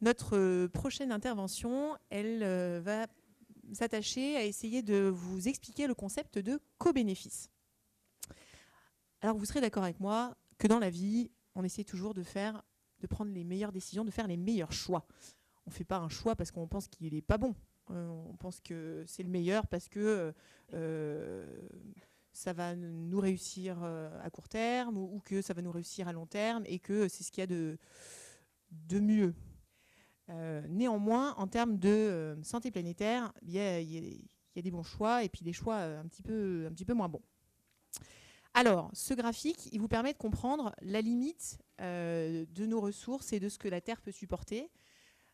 Notre prochaine intervention, elle va s'attacher à essayer de vous expliquer le concept de co-bénéfice. Alors vous serez d'accord avec moi que dans la vie, on essaie toujours de faire, de prendre les meilleures décisions, de faire les meilleurs choix. On ne fait pas un choix parce qu'on pense qu'il n'est pas bon. Euh, on pense que c'est le meilleur parce que euh, ça va nous réussir euh, à court terme ou, que ça va nous réussir à long terme et que c'est ce qu'il y a de mieux. Néanmoins, en termes de santé planétaire, il y, a, des bons choix et puis des choix un petit peu, un petit peu moins bons. Alors, ce graphique, il vous permet de comprendre la limite de nos ressources et de ce que la Terre peut supporter.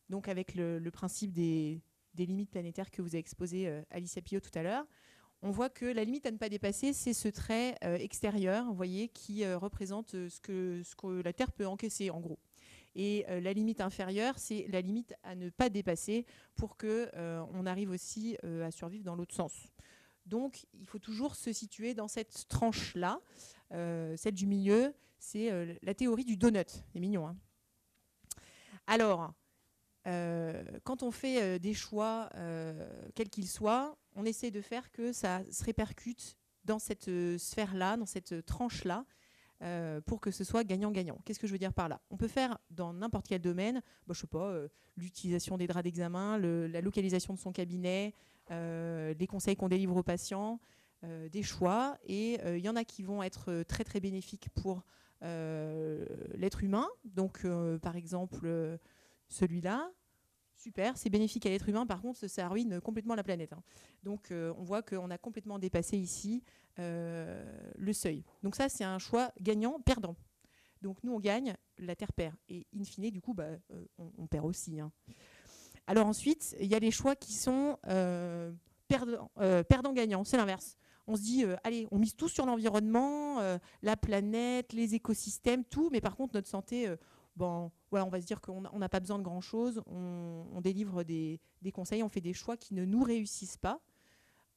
Donc, avec le principe des, limites planétaires que vous avez exposé euh, Alicia Pio tout à l'heure, on voit que la limite à ne pas dépasser, c'est ce trait euh, extérieur, vous voyez, qui euh, représente ce que la Terre peut encaisser, en gros. Et la limite inférieure, c'est la limite à ne pas dépasser pour que on arrive aussi à survivre dans l'autre sens. Donc, il faut toujours se situer dans cette tranche-là. celle du milieu, c'est la théorie du donut. C'est mignon. Hein Alors, euh, quand on fait euh, des choix, euh, quels qu'ils soient, on essaie de faire que ça se répercute dans cette sphère-là, dans cette tranche-là, pour que ce soit gagnant-gagnant. Qu'est-ce que je veux dire par là? On peut faire dans n'importe quel domaine, bah, je sais pas, l'utilisation des draps d'examen, la localisation de son cabinet, les conseils qu'on délivre aux patients, des choix. Et il y en a qui vont être très très bénéfiques pour l'être humain. Donc, par exemple celui-là, super, c'est bénéfique à l'être humain, par contre, ça ruine complètement la planète. Hein. Donc euh, on voit qu'on a complètement dépassé ici euh, le seuil. Donc ça, c'est un choix gagnant-perdant. Donc nous, on gagne, la Terre perd. Et in fine, du coup, bah, euh, on, perd aussi. Hein. Alors ensuite, il y a les choix qui sont perdant-gagnant, c'est l'inverse. On se dit, allez, on mise tout sur l'environnement, la planète, les écosystèmes, tout, mais par contre, notre santé, bon, on va se dire qu'on n'a pas besoin de grand-chose, on, délivre des, conseils, on fait des choix qui ne nous réussissent pas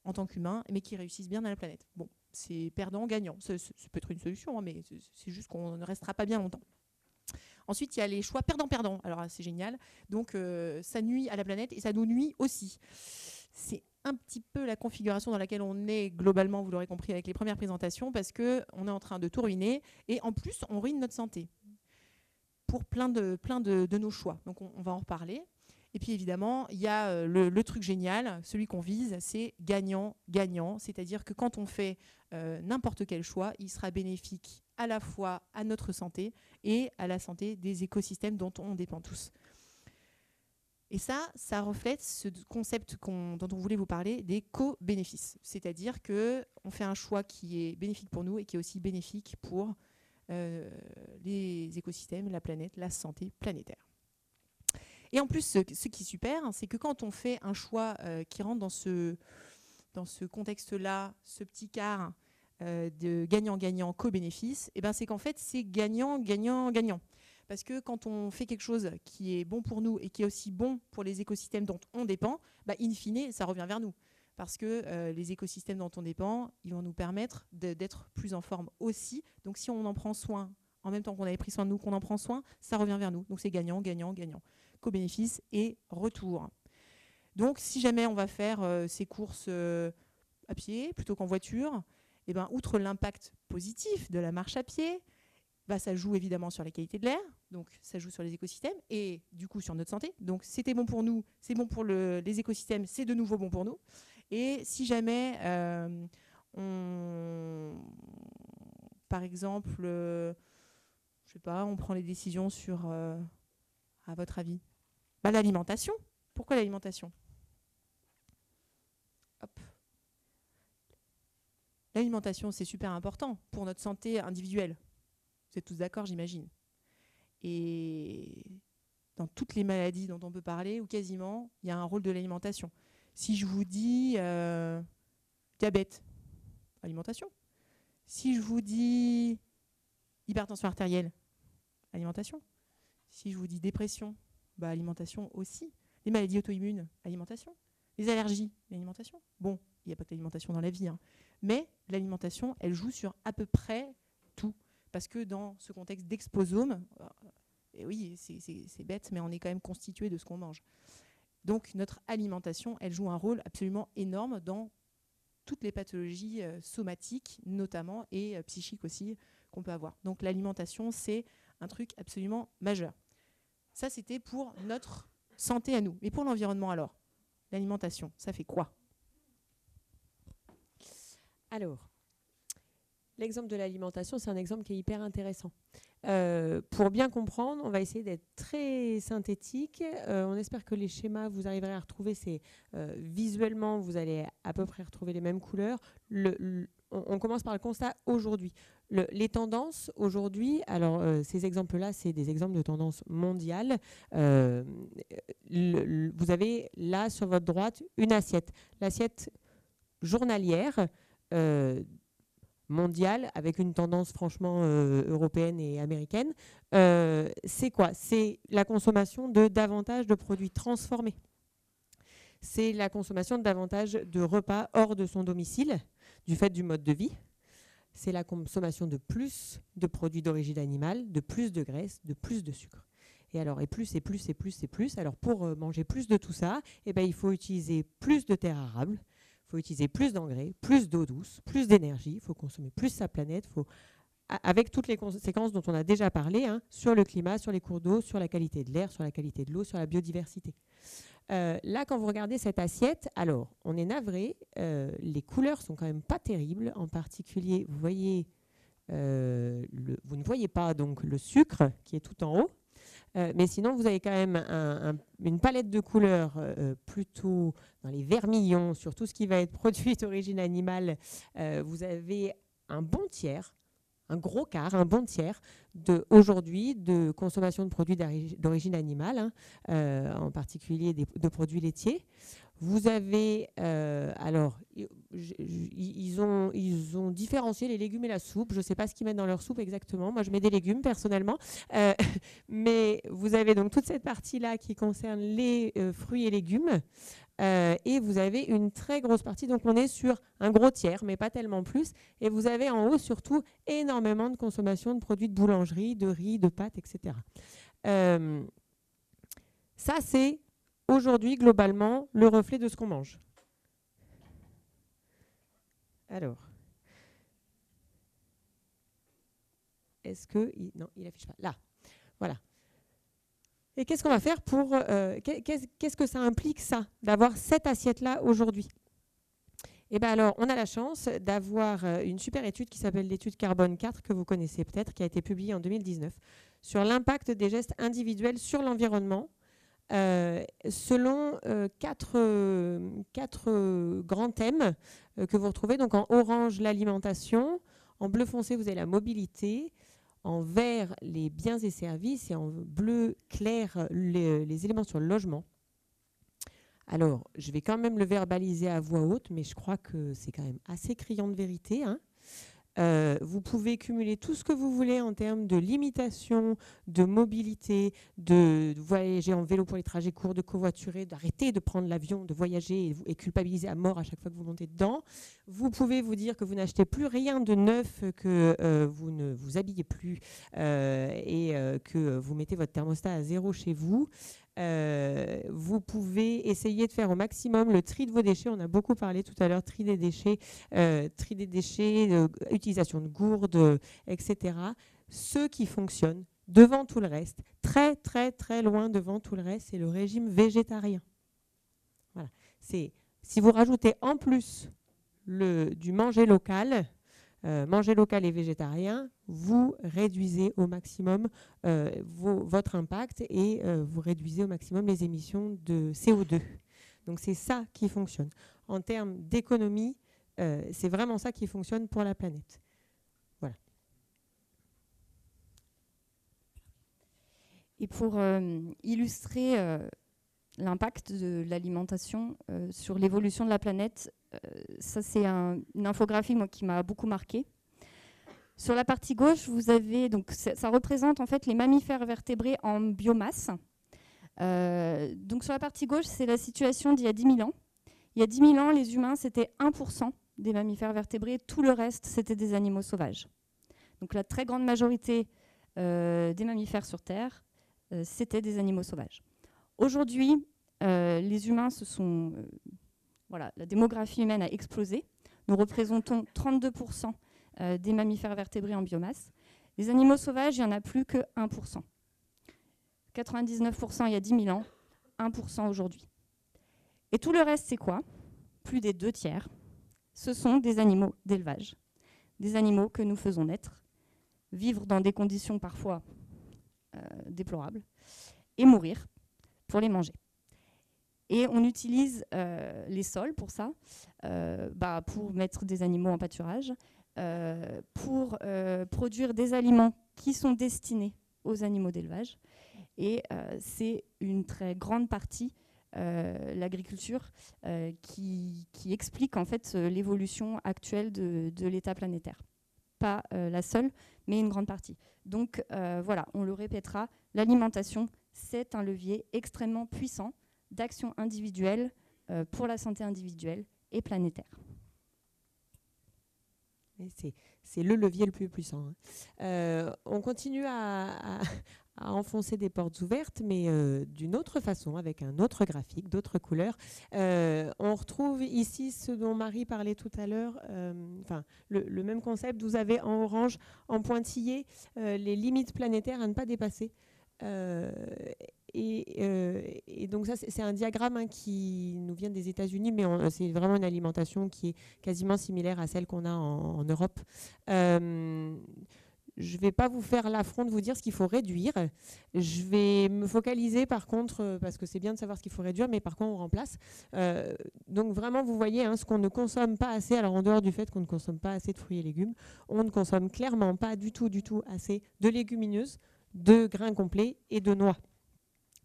en tant qu'humains, mais qui réussissent bien dans la planète. Bon, c'est perdant-gagnant. Ça, peut être une solution, hein, mais c'est juste qu'on ne restera pas bien longtemps. Ensuite, il y a les choix perdant-perdant. Alors, c'est génial. Donc, euh, ça nuit à la planète et ça nous nuit aussi. C'est un petit peu la configuration dans laquelle on est globalement, vous l'aurez compris avec les premières présentations, parce qu'on est en train de tout ruiner et en plus, on ruine notre santé pour plein de, plein de, nos choix. Donc on, va en reparler. Et puis évidemment, il y a euh, le, truc génial, celui qu'on vise, c'est gagnant-gagnant. C'est-à-dire que quand on fait euh, n'importe quel choix, il sera bénéfique à la fois à notre santé et à la santé des écosystèmes dont on dépend tous. Et ça, ça reflète ce concept dont on voulait vous parler des co-bénéfices. C'est-à-dire qu'on fait un choix qui est bénéfique pour nous et qui est aussi bénéfique pour les écosystèmes, la planète, la santé planétaire. Et en plus, ce, qui est super, c'est que quand on fait un choix euh, qui rentre dans ce, dans ce contexte-là, ce petit quart euh, de gagnant-gagnant co-bénéfice, eh ben c'est qu'en fait, c'est gagnant-gagnant-gagnant. Parce que quand on fait quelque chose qui est bon pour nous et qui est aussi bon pour les écosystèmes dont on dépend, bah, in fine, ça revient vers nous parce que euh, les écosystèmes dont on dépend, ils vont nous permettre d'être plus en forme aussi. Donc si on en prend soin, en même temps qu'on avait pris soin de nous, qu'on en prend soin, ça revient vers nous. Donc c'est gagnant, gagnant, gagnant. Co-bénéfice et retour. Donc si jamais on va faire euh, ces courses euh, à pied plutôt qu'en voiture, eh ben, outre l'impact positif de la marche à pied, bah, ça joue évidemment sur la qualité de l'air, donc ça joue sur les écosystèmes et du coup sur notre santé. Donc c'était bon pour nous, c'est bon pour les écosystèmes, c'est de nouveau bon pour nous. Et si jamais euh, on, par exemple, euh, je sais pas, on prend les décisions sur, euh, à votre avis, bah, l'alimentation. Pourquoi l'alimentation? L'alimentation, c'est super important pour notre santé individuelle. Vous êtes tous d'accord, j'imagine. Et dans toutes les maladies dont on peut parler, ou quasiment, il y a un rôle de l'alimentation. Si je vous dis euh, diabète, alimentation. Si je vous dis hypertension artérielle, alimentation. Si je vous dis dépression, bah, alimentation aussi. Les maladies auto-immunes, alimentation. Les allergies, l'alimentation. Bon, il n'y a pas que l'alimentation dans la vie, hein. mais l'alimentation, elle joue sur à peu près tout. Parce que dans ce contexte d'exposome, Et oui, c'est bête, mais on est quand même constitué de ce qu'on mange. Donc notre alimentation, elle joue un rôle absolument énorme dans toutes les pathologies euh, somatiques notamment et euh, psychiques aussi qu'on peut avoir. Donc l'alimentation, c'est un truc absolument majeur. Ça, c'était pour notre santé à nous. Mais pour l'environnement alors? L'alimentation, ça fait quoi? Alors, l'exemple de l'alimentation, c'est un exemple qui est hyper intéressant. Euh, pour bien comprendre, on va essayer d'être très synthétique. Euh, on espère que les schémas, vous arriverez à retrouver. C'est euh, visuellement, vous allez à peu près retrouver les mêmes couleurs. on, commence par le constat aujourd'hui. les tendances aujourd'hui, alors ces exemples-là, c'est des exemples de tendances mondiales. vous avez là sur votre droite une assiette, l'assiette journalière mondiale, avec une tendance franchement euh, européenne et américaine, euh, c'est quoi? C'est la consommation de davantage de produits transformés. C'est la consommation de davantage de repas hors de son domicile, du fait du mode de vie. C'est la consommation de plus de produits d'origine animale, de plus de graisse, de plus de sucre. Et alors, et plus, et plus, et plus, et plus. Alors, pour euh, manger plus de tout ça, eh ben, il faut utiliser plus de terres arables, faut utiliser plus d'engrais, plus d'eau douce, plus d'énergie, il faut consommer plus sa planète, faut, avec toutes les conséquences dont on a déjà parlé, hein, sur le climat, sur les cours d'eau, sur la qualité de l'air, sur la qualité de l'eau, sur la biodiversité. Euh, là, quand vous regardez cette assiette, alors, on est navré, euh, les couleurs sont quand même pas terribles, en particulier, vous voyez, euh, le, vous ne voyez pas donc le sucre qui est tout en haut, mais sinon, vous avez quand même une palette de couleurs euh, plutôt dans les vermillons, sur tout ce qui va être produit d'origine animale. Euh, vous avez un bon tiers, un gros quart, un bon tiers aujourd'hui de consommation de produits d'origine animale, hein, en particulier de produits laitiers. Vous avez, euh, alors, ils ont, ils ont différencié les légumes et la soupe. Je ne sais pas ce qu'ils mettent dans leur soupe exactement. Moi, je mets des légumes personnellement. Euh, mais vous avez donc toute cette partie-là qui concerne les euh, fruits et légumes. et vous avez une très grosse partie. Donc, on est sur un gros tiers, mais pas tellement plus. Et vous avez en haut surtout énormément de consommation de produits de boulangerie, de riz, de pâtes, etc. ça, c'est aujourd'hui, globalement, le reflet de ce qu'on mange. Alors, est-ce que... non, il n'affiche pas. Là, voilà. Et qu'est-ce qu'on va faire pour... Euh, qu'est-ce que ça implique, ça, d'avoir cette assiette-là aujourd'hui? Eh bien alors, on a la chance d'avoir euh, une super étude qui s'appelle l'étude Carbone 4, que vous connaissez peut-être, qui a été publiée en 2019, sur l'impact des gestes individuels sur l'environnement euh, selon euh, quatre, euh, quatre grands thèmes que vous retrouvez. Donc en orange, l'alimentation. En bleu foncé, vous avez la mobilité. En vert, les biens et services. Et en bleu clair, les, éléments sur le logement. Alors, je vais quand même le verbaliser à voix haute, mais je crois que c'est quand même assez criant de vérité. Hein. Euh, vous pouvez cumuler tout ce que vous voulez en termes de limitation, de mobilité, de voyager en vélo pour les trajets courts, de covoiturer, d'arrêter de prendre l'avion, de voyager et, culpabiliser à mort à chaque fois que vous montez dedans. Vous pouvez vous dire que vous n'achetez plus rien de neuf, que euh, vous ne vous habillez plus euh, et que vous mettez votre thermostat à zéro chez vous. Euh, vous pouvez essayer de faire au maximum le tri de vos déchets. On a beaucoup parlé tout à l'heure, tri des déchets, euh, tri des déchets, utilisation de gourdes, etc. Ce qui fonctionne devant tout le reste, très très très loin devant tout le reste, c'est le régime végétarien. C'est si vous rajoutez en plus le, du manger local, euh, manger local et végétarien, vous réduisez au maximum euh, votre impact et euh, vous réduisez au maximum les émissions de CO2. Donc c'est ça qui fonctionne. En termes d'économie, c'est vraiment ça qui fonctionne pour la planète. Voilà. Et pour illustrer l'impact de l'alimentation sur l'évolution de la planète, euh, ça, c'est une infographie moi, qui m'a beaucoup marqué. Sur la partie gauche, vous avez donc ça, représente en fait les mammifères vertébrés en biomasse. Euh, donc sur la partie gauche, c'est la situation d'il y a 10 000 ans. Il y a 10 000 ans, les humains, c'était 1% des mammifères vertébrés. Tout le reste, c'était des animaux sauvages. Donc la très grande majorité euh, des mammifères sur Terre c'était des animaux sauvages. Aujourd'hui, les humains se sont... voilà, la démographie humaine a explosé. Nous représentons 32% des mammifères vertébrés en biomasse. Les animaux sauvages, il n'y en a plus que 1%. 99% il y a 10 000 ans, 1% aujourd'hui. Et tout le reste, c'est quoi? Plus des deux tiers. Ce sont des animaux d'élevage, des animaux que nous faisons naître, vivre dans des conditions parfois euh, déplorables, et mourir pour les manger. Et on utilise euh, les sols pour ça, euh, bah, pour mettre des animaux en pâturage, euh, pour produire des aliments qui sont destinés aux animaux d'élevage. Et c'est une très grande partie l'agriculture qui, explique en fait l'évolution actuelle de l'état planétaire. Pas la seule, mais une grande partie. Donc voilà, on le répétera, l'alimentation, c'est un levier extrêmement puissant d'action individuelle pour la santé individuelle et planétaire. C'est le levier le plus puissant. Hein. Euh, on continue à, enfoncer des portes ouvertes, mais euh, d'une autre façon, avec un autre graphique, d'autres couleurs. Euh, on retrouve ici ce dont Marie parlait tout à l'heure, enfin le, même concept. Vous avez en orange, en pointillé, les limites planétaires à ne pas dépasser. Euh, et, donc ça, c'est un diagramme hein, qui nous vient des États-Unis, mais c'est vraiment une alimentation qui est quasiment similaire à celle qu'on a en, Europe. Euh, je ne vais pas vous faire l'affront de vous dire ce qu'il faut réduire. Je vais me focaliser par contre, euh, parce que c'est bien de savoir ce qu'il faut réduire, mais par contre on remplace. donc vraiment, vous voyez hein, ce qu'on ne consomme pas assez. Alors en dehors du fait qu'on ne consomme pas assez de fruits et légumes, on ne consomme clairement pas du tout, du tout assez de légumineuses, de grains complets et de noix.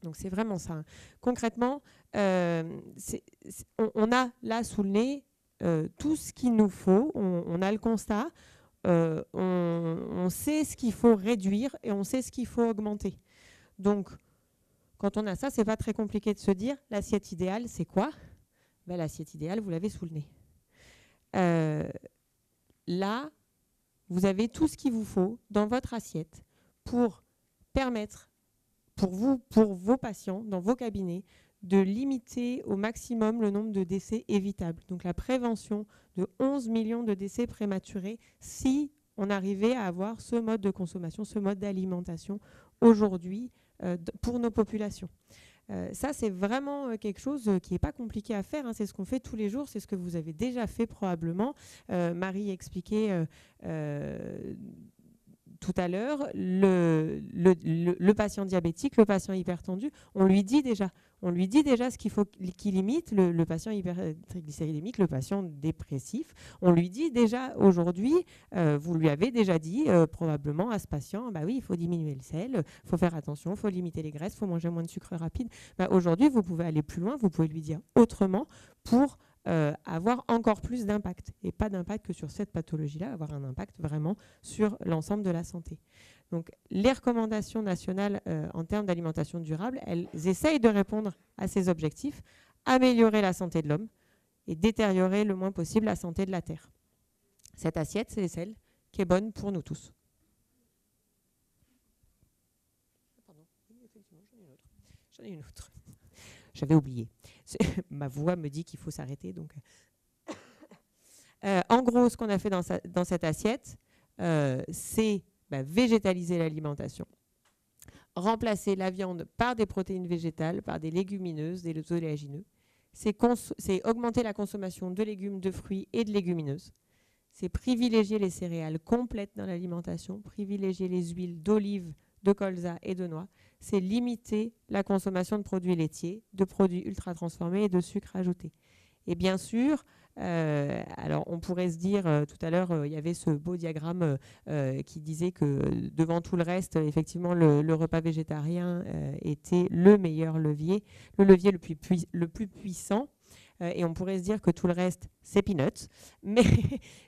Donc c'est vraiment ça. Hein. Concrètement, euh, on, a là sous le nez euh, tout ce qu'il nous faut, on, a le constat, euh, on, sait ce qu'il faut réduire et on sait ce qu'il faut augmenter. Donc quand on a ça, c'est pas très compliqué de se dire l'assiette idéale, c'est quoi? Ben, L'assiette idéale, vous l'avez sous le nez. là, vous avez tout ce qu'il vous faut dans votre assiette pour permettre pour vous, pour vos patients, dans vos cabinets, de limiter au maximum le nombre de décès évitables. Donc la prévention de 11 millions de décès prématurés si on arrivait à avoir ce mode de consommation, ce mode d'alimentation aujourd'hui euh, pour nos populations. Euh, ça, c'est vraiment euh, quelque chose qui n'est pas compliqué à faire. Hein. C'est ce qu'on fait tous les jours. C'est ce que vous avez déjà fait probablement. Marie expliquait tout à l'heure, le, patient diabétique, le patient hypertendu, on lui dit déjà, on lui dit déjà ce qu'il faut qu'il limite, le, patient hypertriglycéridémique, le patient dépressif, on lui dit déjà aujourd'hui, euh, vous lui avez déjà dit euh, probablement à ce patient, bah oui, il faut diminuer le sel, il faut faire attention, il faut limiter les graisses, il faut manger moins de sucre rapide. Bah, aujourd'hui, vous pouvez aller plus loin, vous pouvez lui dire autrement pour euh, avoir encore plus d'impact. Et pas d'impact que sur cette pathologie-là, avoir un impact vraiment sur l'ensemble de la santé. Donc les recommandations nationales euh, en termes d'alimentation durable, elles essayent de répondre à ces objectifs, améliorer la santé de l'homme et détériorer le moins possible la santé de la Terre. Cette assiette, c'est celle qui est bonne pour nous tous. J'en ai une autre. J'avais oublié. Ma voix me dit qu'il faut s'arrêter. Donc, euh, en gros, ce qu'on a fait dans, cette assiette, euh, c'est bah, végétaliser l'alimentation, remplacer la viande par des protéines végétales, par des légumineuses, des oléagineux. C'est augmenter la consommation de légumes, de fruits et de légumineuses. C'est privilégier les céréales complètes dans l'alimentation, privilégier les huiles d'olive, de colza et de noix c'est limiter la consommation de produits laitiers, de produits ultra transformés et de sucre ajouté. Et bien sûr, euh, alors on pourrait se dire, euh, tout à l'heure, euh, il y avait ce beau diagramme qui disait que devant tout le reste, effectivement, le, repas végétarien était le meilleur levier, le levier le plus, le plus puissant. Euh, et on pourrait se dire que tout le reste, c'est peanuts.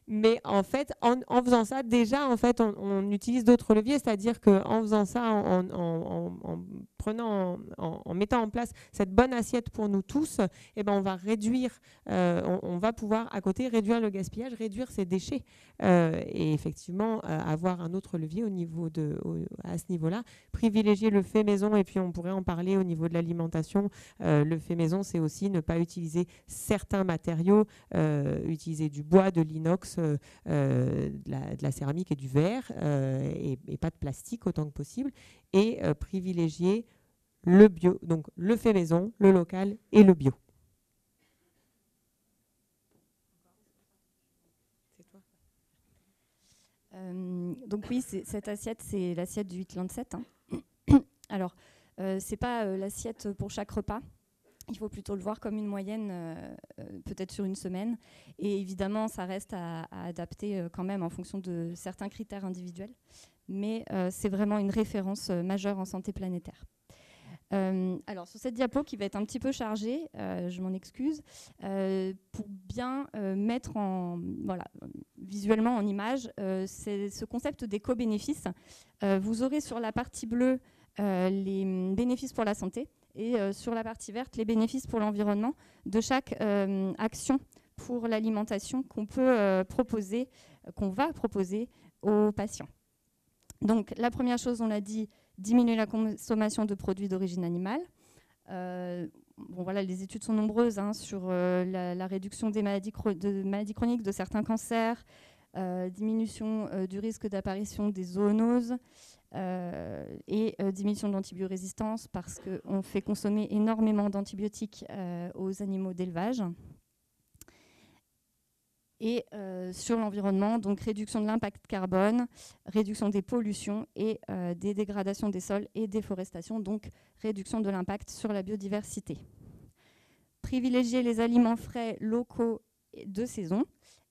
Mais, en fait, en, faisant ça, déjà, en fait, on, utilise d'autres leviers, c'est-à-dire qu'en faisant ça, en, en, mettant en place cette bonne assiette pour nous tous, eh ben, on va réduire, euh, on, va pouvoir à côté réduire le gaspillage, réduire ces déchets euh, et effectivement avoir un autre levier au niveau de, à ce niveau-là, privilégier le fait maison et puis on pourrait en parler au niveau de l'alimentation. le fait maison, c'est aussi ne pas utiliser certains matériaux, euh, utiliser du bois, de l'inox, euh, euh, de, la, céramique et du verre, et, pas de plastique autant que possible, et privilégier le bio, donc le fait maison, le local et le bio. donc oui, cette assiette, c'est l'assiette du 8-27. Hein. Alors, euh, c'est pas l'assiette pour chaque repas il faut plutôt le voir comme une moyenne, euh, euh, peut-être sur une semaine. Et évidemment, ça reste à, adapter euh, quand même en fonction de certains critères individuels. Mais c'est vraiment une référence majeure en santé planétaire. alors sur cette diapo qui va être un petit peu chargée, je m'en excuse, pour bien mettre en, voilà, visuellement en image ce concept d'éco-bénéfices. vous aurez sur la partie bleue les bénéfices pour la santé, et euh, sur la partie verte, les bénéfices pour l'environnement de chaque euh, action pour l'alimentation qu'on peut euh, proposer, qu'on va proposer aux patients. Donc la première chose, on l'a dit, diminuer la consommation de produits d'origine animale. bon, voilà, les études sont nombreuses hein, sur la, réduction des maladies, chroniques, de certains cancers, diminution du risque d'apparition des zoonoses, euh, et euh, diminution de l'antibiorésistance parce qu'on fait consommer énormément d'antibiotiques euh, aux animaux d'élevage. Et sur l'environnement, donc réduction de l'impact carbone, réduction des pollutions et des dégradations des sols et déforestation, donc réduction de l'impact sur la biodiversité. Privilégier les aliments frais locaux de saison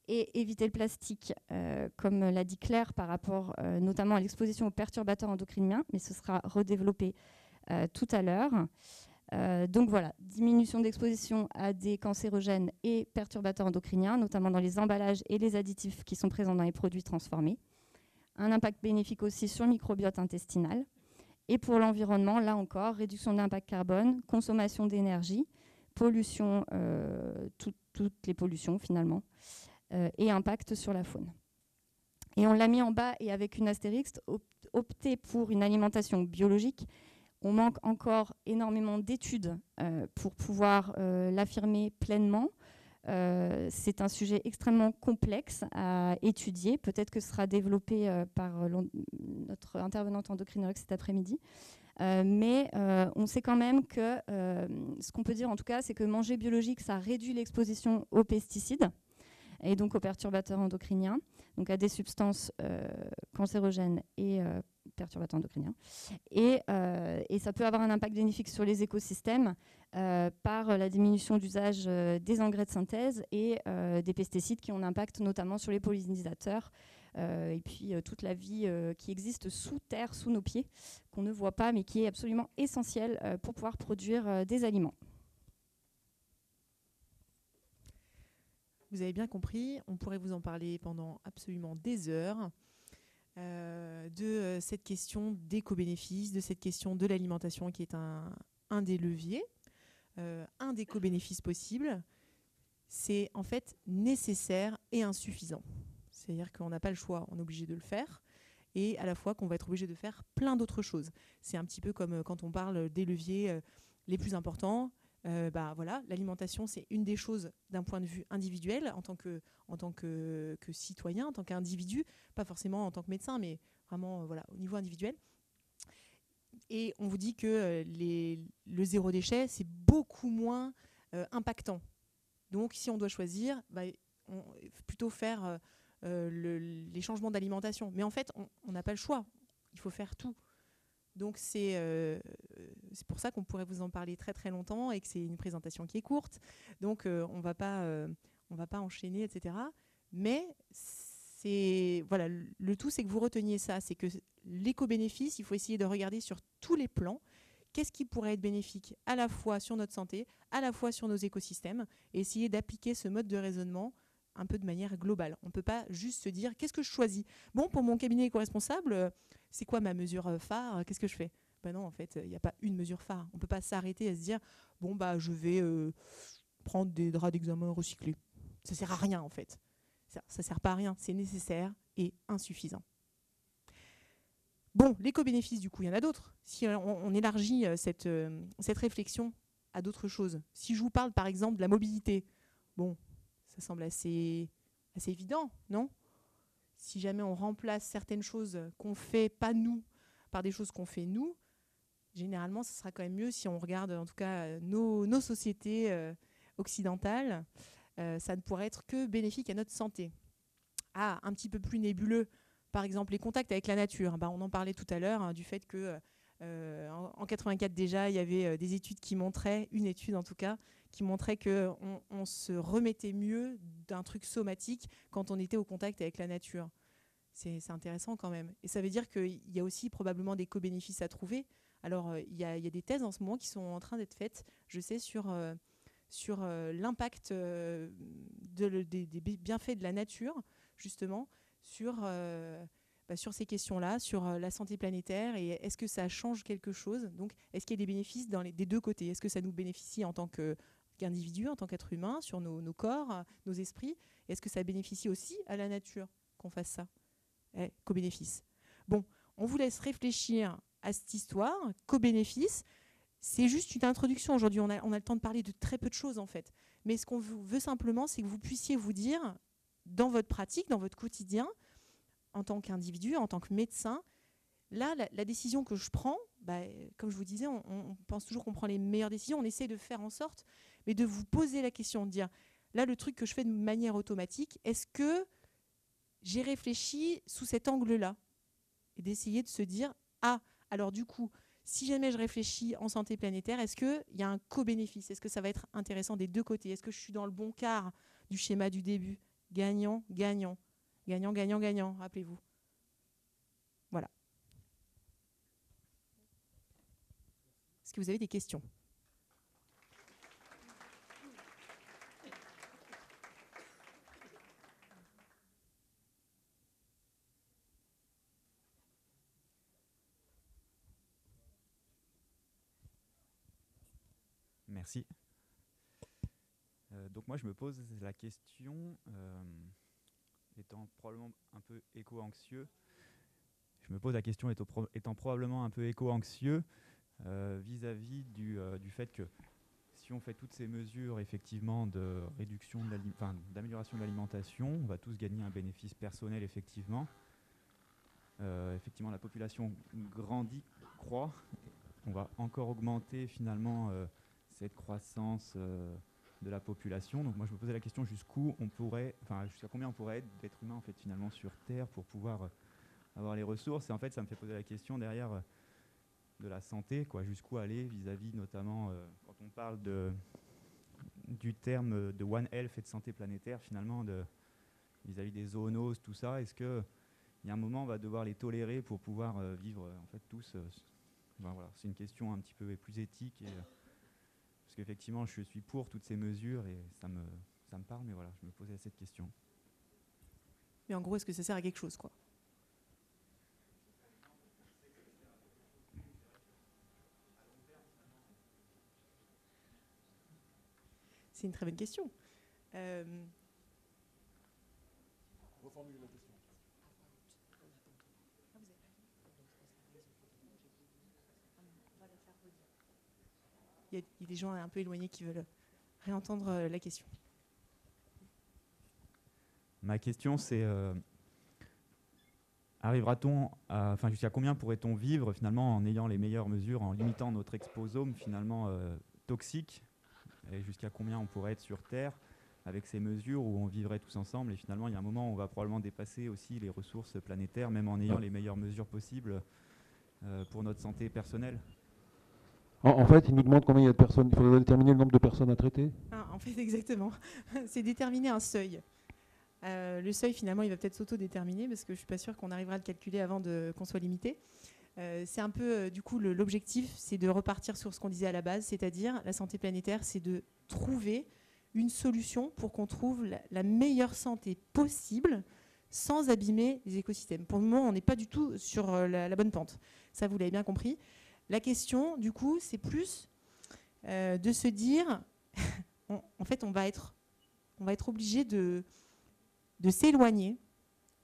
et éviter le plastique, euh, comme l'a dit Claire, par rapport euh, notamment à l'exposition aux perturbateurs endocriniens, mais ce sera redéveloppé euh, tout à l'heure. Donc voilà, diminution d'exposition à des cancérogènes et perturbateurs endocriniens, notamment dans les emballages et les additifs qui sont présents dans les produits transformés. Un impact bénéfique aussi sur le microbiote intestinal. Et pour l'environnement, là encore, réduction de l'impact carbone, consommation d'énergie, pollution, toutes les pollutions finalement, euh, et impact sur la faune. Et on l'a mis en bas et avec une astérix, opter pour une alimentation biologique. On manque encore énormément d'études euh, pour pouvoir euh, l'affirmer pleinement. c'est un sujet extrêmement complexe à étudier. Peut-être que ce sera développé par notre intervenante endocrinologue cet après-midi. mais on sait quand même que ce qu'on peut dire en tout cas, c'est que manger biologique, ça réduit l'exposition aux pesticides et donc aux perturbateurs endocriniens, donc à des substances euh, cancérogènes et euh, perturbateurs endocriniens. Et, euh, et, ça peut avoir un impact bénéfique sur les écosystèmes par la diminution d'usage des engrais de synthèse et des pesticides qui ont un impact notamment sur les pollinisateurs et puis toute la vie qui existe sous terre, sous nos pieds, qu'on ne voit pas mais qui est absolument essentielle pour pouvoir produire des aliments. Vous avez bien compris, on pourrait vous en parler pendant absolument des heures. Euh, de euh, cette question d'éco-bénéfices, de cette question de l'alimentation qui est un, des leviers, euh, un des co-bénéfices possibles, c'est en fait nécessaire et insuffisant. C'est-à-dire qu'on n'a pas le choix, on est obligé de le faire, et à la fois qu'on va être obligé de faire plein d'autres choses. C'est un petit peu comme quand on parle des leviers les plus importants, euh, bah, voilà, l'alimentation, c'est une des choses d'un point de vue individuel, en tant que, en tant que, citoyen, en tant qu'individu, pas forcément en tant que médecin, mais vraiment euh, voilà, au niveau individuel. Et on vous dit que euh, les, le zéro déchet, c'est beaucoup moins impactant. Donc, si on doit choisir, bah, plutôt faire les changements d'alimentation. Mais en fait, on n'a pas le choix. Il faut faire tout. Donc euh, c'est pour ça qu'on pourrait vous en parler très très longtemps et que c'est une présentation qui est courte. Donc euh, on euh, on va pas enchaîner etc. Mais c'est voilà le tout c'est que vous reteniez ça, c'est que l'éco-bénéfice il faut essayer de regarder sur tous les plans qu'est-ce qui pourrait être bénéfique à la fois sur notre santé, à la fois sur nos écosystèmes, et essayer d'appliquer ce mode de raisonnement un peu de manière globale. On ne peut pas juste se dire qu'est-ce que je choisis? Bon, pour mon cabinet éco-responsable, euh, c'est quoi ma mesure euh, phare Qu'est-ce que je fais? Ben non, en fait, il n'y a pas une mesure phare. On ne peut pas s'arrêter à se dire bon bah je vais euh, prendre des draps d'examen recyclés. Ça sert à rien en fait. Ça, ne sert pas à rien. C'est nécessaire et insuffisant. Bon, l'éco-bénéfice, du coup, il y en a d'autres. Si on, élargit cette, cette réflexion à d'autres choses. Si je vous parle par exemple de la mobilité, bon, ça semble assez évident, non? Si jamais on remplace certaines choses qu'on fait pas nous par des choses qu'on fait nous, généralement, ce sera quand même mieux si on regarde en tout cas nos, sociétés euh, occidentales. Euh, ça ne pourrait être que bénéfique à notre santé. Ah, un petit peu plus nébuleux, par exemple les contacts avec la nature. Bah, on en parlait tout à l'heure hein, du fait que euh, en, 84 déjà, il y avait des études qui montraient, une étude en tout cas, qui montrait qu'on on se remettait mieux d'un truc somatique quand on était au contact avec la nature. C'est intéressant quand même. Et ça veut dire qu'il y a aussi probablement des co-bénéfices à trouver. Alors, euh, il y, a des thèses en ce moment qui sont en train d'être faites, je sais, sur, euh, sur euh, l'impact de, des, bienfaits de la nature, justement, sur, bah, sur ces questions-là, sur la santé planétaire, et est-ce que ça change quelque chose? Donc, est-ce qu'il y a des bénéfices dans les, des deux côtés? Est-ce que ça nous bénéficie en tant qu'individu, en tant qu'être humain, sur nos, corps, nos esprits? Est-ce que ça bénéficie aussi à la nature qu'on fasse ça? Eh, Co-bénéfice. Bon, on vous laisse réfléchir à cette histoire, co-bénéfice. C'est juste une introduction aujourd'hui. On a, on a le temps de parler de très peu de choses en fait. Mais ce qu'on veut simplement, c'est que vous puissiez vous dire, dans votre pratique, dans votre quotidien, en tant qu'individu, en tant que médecin, là, la, décision que je prends, bah, comme je vous disais, on, on pense toujours qu'on prend les meilleures décisions. On essaie de faire en sorte mais de vous poser la question, de dire, là, le truc que je fais de manière automatique, est-ce que j'ai réfléchi sous cet angle-là? Et d'essayer de se dire, ah, alors du coup, si jamais je réfléchis en santé planétaire, est-ce qu'il y a un co-bénéfice? Est-ce que ça va être intéressant des deux côtés? Est-ce que je suis dans le bon quart du schéma du début? Gagnant, gagnant. Gagnant, gagnant, gagnant, rappelez-vous. Voilà. Est-ce que vous avez des questions? Merci. Euh, donc moi, je me pose la question, euh, étant probablement un peu éco-anxieux, je me pose la question étant, probablement un peu éco-anxieux euh, vis-à-vis du, fait que si on fait toutes ces mesures effectivement de réduction, d'amélioration de l'alimentation, on va tous gagner un bénéfice personnel effectivement. effectivement, la population grandit, croît, on va encore augmenter finalement cette croissance euh, de la population. Donc moi je me posais la question jusqu'où on pourrait, enfin jusqu'à combien on pourrait être d'êtres humains en fait finalement sur Terre pour pouvoir euh, avoir les ressources. Et en fait ça me fait poser la question derrière euh, de la santé, quoi, jusqu'où aller vis-à-vis notamment quand on parle de, du terme de One Health et de santé planétaire finalement vis-à-vis des zoonoses, tout ça. Est-ce que il y a un moment on va devoir les tolérer pour pouvoir vivre en fait tous ben voilà, c'est une question un petit peu plus éthique et parce qu'effectivement, je suis pour toutes ces mesures et ça me, ça me parle, mais voilà, je me posais cette question. Mais en gros, est-ce que ça sert à quelque chose, quoi? C'est une très bonne question. Euh... Reformule la question. Il y, a des gens un peu éloignés qui veulent réentendre euh, la question. Ma question, c'est euh, arrivera-t-on enfin jusqu'à combien pourrait-on vivre finalement en ayant les meilleures mesures, en limitant notre exposome finalement euh, toxique, et jusqu'à combien on pourrait être sur Terre avec ces mesures où on vivrait tous ensemble et finalement il y a un moment où on va probablement dépasser aussi les ressources planétaires, même en ayant les meilleures mesures possibles pour notre santé personnelle? En, fait, il nous demande combien il y a de personnes. Il faudrait déterminer le nombre de personnes à traiter ah, En fait, exactement. C'est déterminer un seuil. Euh, le seuil, finalement, il va peut-être s'auto-déterminer parce que je ne suis pas sûre qu'on arrivera à le calculer avant qu'on soit limité. Euh, c'est un peu, euh, du coup, l'objectif, c'est de repartir sur ce qu'on disait à la base, c'est-à-dire la santé planétaire, c'est de trouver une solution pour qu'on trouve la, meilleure santé possible sans abîmer les écosystèmes. Pour le moment, on n'est pas du tout sur la bonne pente. Ça, vous l'avez bien compris. La question, du coup, c'est plus euh, de se dire, en fait, on va être, obligé de, de s'éloigner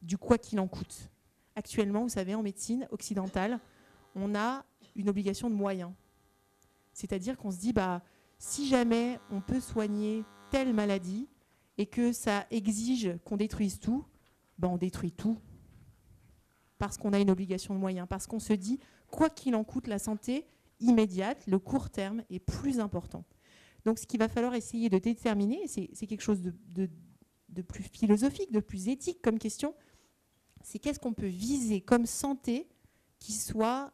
du quoi qu'il en coûte. Actuellement, vous savez, en médecine occidentale, on a une obligation de moyens. C'est-à-dire qu'on se dit, bah, si jamais on peut soigner telle maladie et que ça exige qu'on détruise tout, bah, on détruit tout. Parce qu'on a une obligation de moyens, parce qu'on se dit, quoi qu'il en coûte, la santé immédiate, le court terme est plus important. Donc ce qu'il va falloir essayer de déterminer, c'est quelque chose de, plus philosophique, de plus éthique comme question, c'est qu'est-ce qu'on peut viser comme santé qui soit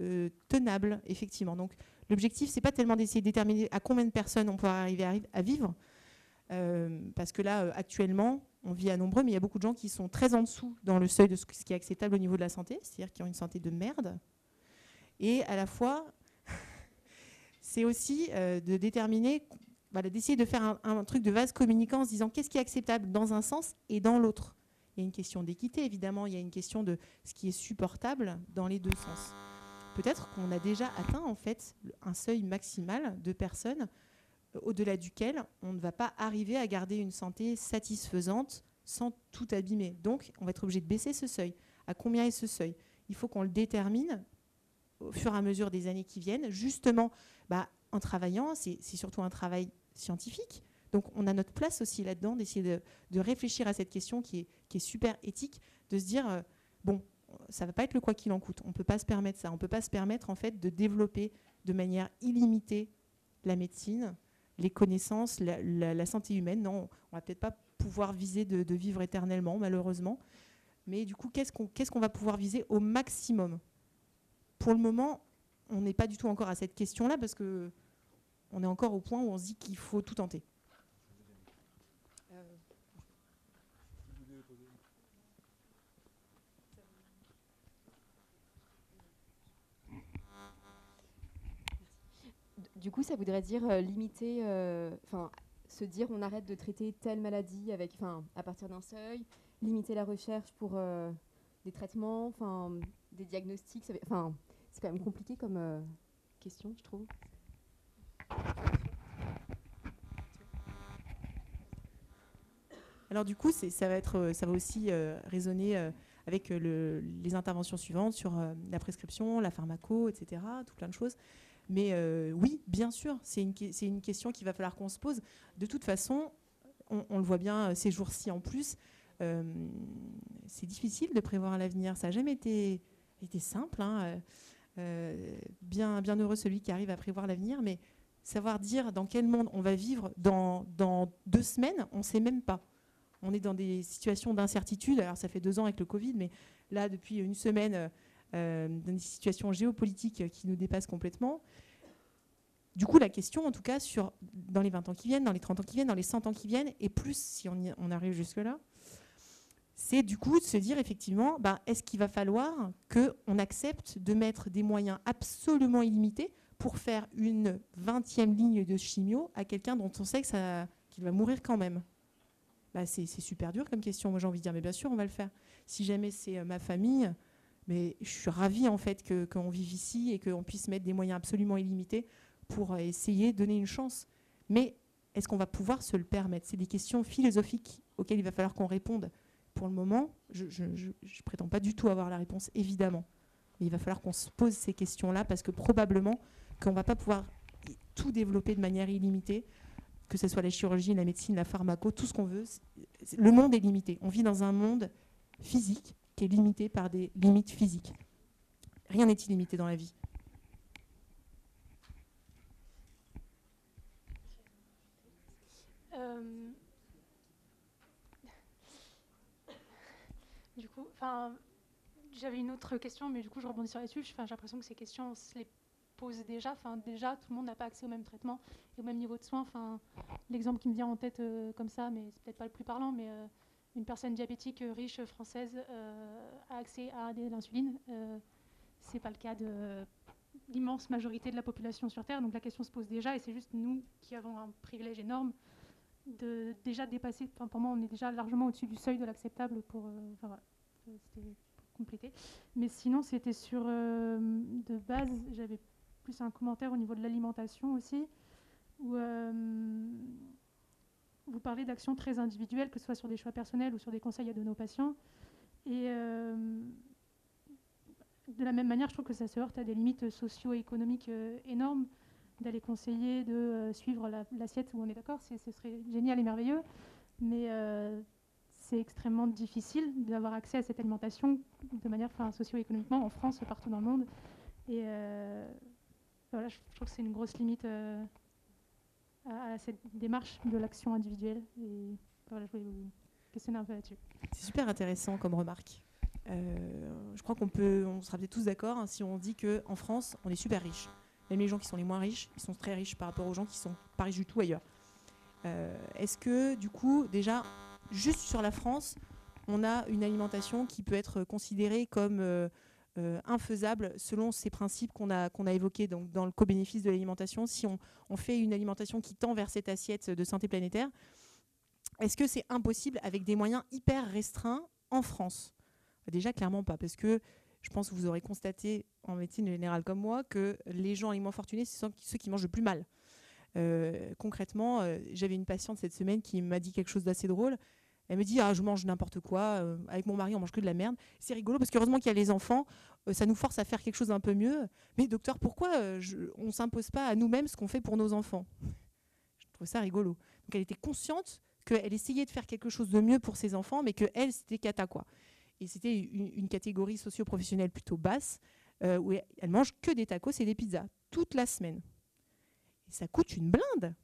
euh, tenable, effectivement. Donc l'objectif, c'est pas tellement d'essayer de déterminer à combien de personnes on peut arriver à, vivre, euh, parce que là, euh, actuellement, on vit à nombreux, mais il y a beaucoup de gens qui sont très en dessous dans le seuil de ce qui est acceptable au niveau de la santé, c'est-à-dire qui ont une santé de merde. Et à la fois, c'est aussi euh, de déterminer, voilà, d'essayer de faire un, un truc de vase communicant en se disant qu'est-ce qui est acceptable dans un sens et dans l'autre. Il y a une question d'équité, évidemment, il y a une question de ce qui est supportable dans les deux sens. Peut-être qu'on a déjà atteint en fait un seuil maximal de personnes euh, au-delà duquel on ne va pas arriver à garder une santé satisfaisante sans tout abîmer. Donc, on va être obligé de baisser ce seuil. À combien est ce seuil? Il faut qu'on le détermine au fur et à mesure des années qui viennent, justement bah, en travaillant, c'est surtout un travail scientifique. Donc on a notre place aussi là-dedans d'essayer de, réfléchir à cette question qui est, super éthique, de se dire, euh, bon, ça va pas être le quoi qu'il en coûte, on peut pas se permettre ça, on peut pas se permettre en fait de développer de manière illimitée la médecine, les connaissances, la, santé humaine. Non, on va peut-être pas pouvoir viser de, vivre éternellement, malheureusement. Mais du coup, qu'est-ce qu'on va pouvoir viser au maximum? Pour le moment, on n'est pas du tout encore à cette question-là parce que on est encore au point où on se dit qu'il faut tout tenter. Du coup, ça voudrait dire euh, limiter, euh, enfin, se dire on arrête de traiter telle maladie avec, à partir d'un seuil, limiter la recherche pour euh, des traitements, enfin, des diagnostics. Enfin, c'est quand même compliqué comme euh, question, je trouve. Alors du coup, ça va, être, euh, ça va aussi euh, résonner avec le- les interventions suivantes sur la prescription, la pharmaco, etc., tout plein de choses. Mais oui, bien sûr, c'est une, une question qu'il va falloir qu'on se pose. De toute façon, on, le voit bien ces jours-ci en plus, c'est difficile de prévoir l'avenir. Ça n'a jamais été, été simple. hein, euh, euh, bien, heureux celui qui arrive à prévoir l'avenir, mais savoir dire dans quel monde on va vivre dans, deux semaines, on ne sait même pas. On est dans des situations d'incertitude. Alors, ça fait deux ans avec le Covid, mais là, depuis une semaine, euh, dans des situations géopolitiques qui nous dépassent complètement. Du coup, la question, en tout cas, sur, dans les 20 ans qui viennent, dans les 30 ans qui viennent, dans les 100 ans qui viennent, et plus si on arrive jusque-là, c'est du coup de se dire effectivement, bah, est-ce qu'il va falloir qu'on accepte de mettre des moyens absolument illimités pour faire une 20e ligne de chimio à quelqu'un dont on sait qu'il va mourir quand même? Bah, c'est super dur comme question. Moi, j'ai envie de dire, mais bien sûr, on va le faire. Si jamais c'est euh, ma famille, mais je suis ravie en fait que- qu'on vive ici et qu'on puisse mettre des moyens absolument illimités pour euh, essayer de donner une chance. Mais est-ce qu'on va pouvoir se le permettre? C'est des questions philosophiques auxquelles il va falloir qu'on réponde. Pour le moment, je ne prétends pas du tout avoir la réponse, évidemment. Mais il va falloir qu'on se pose ces questions-là parce que probablement qu'on ne va pas pouvoir tout développer de manière illimitée, que ce soit la chirurgie, la médecine, la pharmaco, tout ce qu'on veut. Le monde est limité. On vit dans un monde physique qui est limité par des limites physiques. Rien n'est illimité dans la vie. Euh, Du coup, enfin, j'avais une autre question, mais du coup, je rebondis sur là-dessus. J'ai l'impression que ces questions, on se les pose déjà. Enfin, déjà, tout le monde n'a pas accès au même traitement et au même niveau de soins. Enfin, l'exemple qui me vient en tête euh, comme ça, mais c'est peut-être pas le plus parlant, mais euh, une personne diabétique euh, riche française a accès à des- l'insuline. C'est pas le cas de l'immense majorité de la population sur Terre. Donc la question se pose déjà, et c'est juste nous qui avons un privilège énorme de déjà dépasser. Enfin, pour moi, on est déjà largement au-dessus du seuil de l'acceptable pour. enfin voilà, c'était compléter. Mais sinon, c'était sur euh, de base, j'avais plus un commentaire au niveau de l'alimentation aussi, où euh, vous parlez d'actions très individuelles, que ce soit sur des choix personnels ou sur des conseils à donner aux patients. Et euh, de la même manière, je trouve que ça se heurte à des limites socio-économiques énormes d'aller conseiller de suivre la- l'assiette où on est d'accord, ce serait génial et merveilleux, mais c'est extrêmement difficile d'avoir accès à cette alimentation de manière socio-économiquement en France, partout dans le monde. Et euh, voilà, je, trouve que c'est une grosse limite euh, à, cette démarche de l'action individuelle. Voilà, je voulais vous questionner un peu là-dessus. C'est super intéressant comme remarque. Euh, je crois qu'on peut, on sera peut-être tous d'accord hein, si on dit que en France, on est super riche. Même les gens qui sont les moins riches, ils sont très riches par rapport aux gens qui sont pas riches du tout ailleurs. Est-ce que du coup, déjà, juste sur la France, on a une alimentation qui peut être considérée comme euh, euh, infaisable selon ces principes qu'on a, évoqués dans le co-bénéfice de l'alimentation Si on, fait une alimentation qui tend vers cette assiette de santé planétaire, est-ce que c'est impossible avec des moyens hyper restreints en France? Déjà, clairement pas, parce que je pense que vous aurez constaté en médecine générale comme moi que les gens les moins fortunés, ce sont ceux qui mangent le plus mal. Euh, concrètement, j'avais une patiente cette semaine qui m'a dit quelque chose d'assez drôle. Elle me dit ah je mange n'importe quoi. euh, avec mon mari on mange que de la merde. C'est rigolo parce qu'heureusement qu'il y a les enfants, euh, ça nous force à faire quelque chose d'un peu mieux. Mais docteur pourquoi euh, je- on s'impose pas à nous-mêmes ce qu'on fait pour nos enfants? Je trouve ça rigolo. Donc elle était consciente qu'elle essayait de faire quelque chose de mieux pour ses enfants, mais que elle c'était cata quoi. Et c'était une, une catégorie socio-professionnelle plutôt basse euh, où elle, mange que des tacos et des pizzas toute la semaine. Et ça coûte une blinde.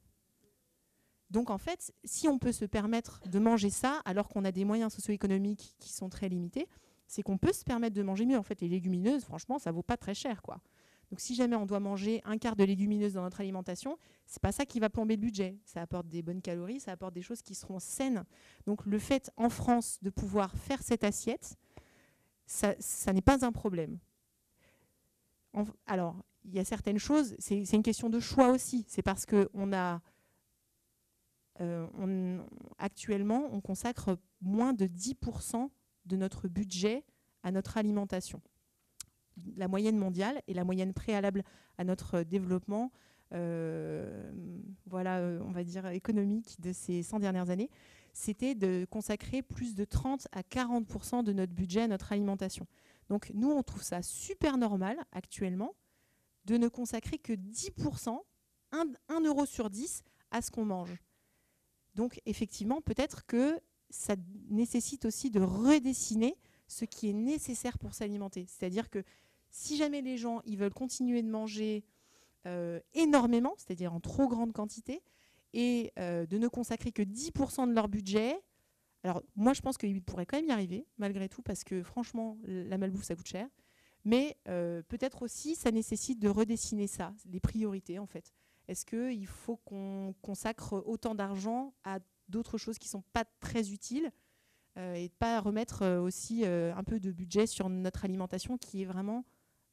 Donc en fait, si on peut se permettre de manger ça alors qu'on a des moyens socio-économiques qui sont très limités, c'est qu'on peut se permettre de manger mieux. En fait, les légumineuses, franchement, ça vaut pas très cher, quoi. Donc si jamais on doit manger un quart de légumineuses dans notre alimentation, c'est pas ça qui va plomber le budget. Ça apporte des bonnes calories, ça apporte des choses qui seront saines. Donc le fait en France de pouvoir faire cette assiette, ça, n'est pas un problème. Alors, il y a certaines choses, c'est une question de choix aussi. C'est parce que on a euh, actuellement, on consacre moins de 10% de notre budget à notre alimentation. La moyenne mondiale et la moyenne préalable à notre développement, euh, voilà, euh, on va dire économique de ces 100 dernières années, c'était de consacrer plus de 30 à 40% de notre budget à notre alimentation. Donc nous, on trouve ça super normal actuellement de ne consacrer que 10%, 1, euro sur 10 à ce qu'on mange. Donc effectivement, peut-être que ça nécessite aussi de redessiner ce qui est nécessaire pour s'alimenter. C'est-à-dire que si jamais les gens veulent continuer de manger euh, énormément, c'est-à-dire en trop grande quantité, et euh, de ne consacrer que 10% de leur budget, alors moi je pense qu'ils pourraient quand même y arriver, malgré tout, parce que franchement, la malbouffe, ça coûte cher. Mais euh, peut-être aussi, ça nécessite de redessiner ça, les priorités en fait. Est-ce qu'il faut qu'on consacre autant d'argent à d'autres choses qui ne sont pas très utiles euh, et pas remettre euh, aussi euh, un peu de budget sur notre alimentation qui est vraiment